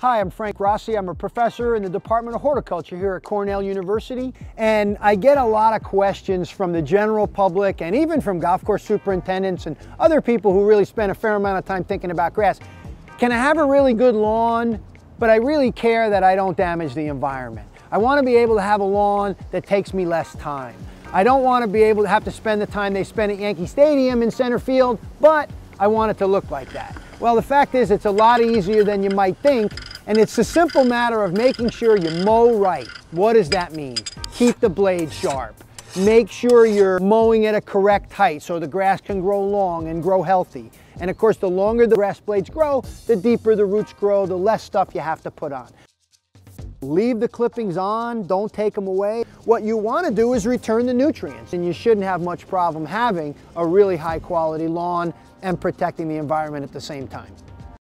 Hi, I'm Frank Rossi. I'm a professor in the Department of Horticulture here at Cornell University. And I get a lot of questions from the general public and even from golf course superintendents and other people who really spend a fair amount of time thinking about grass. Can I have a really good lawn, but I really care that I don't damage the environment? I want to be able to have a lawn that takes me less time. I don't want to be able to have to spend the time they spend at Yankee Stadium in center field, but I want it to look like that. Well, the fact is it's a lot easier than you might think and it's a simple matter of making sure you mow right. What does that mean? Keep the blade sharp. Make sure you're mowing at a correct height so the grass can grow long and grow healthy. And of course, the longer the grass blades grow, the deeper the roots grow, the less stuff you have to put on. Leave the clippings on, don't take them away. What you want to do is return the nutrients and you shouldn't have much problem having a really high quality lawn and protecting the environment at the same time.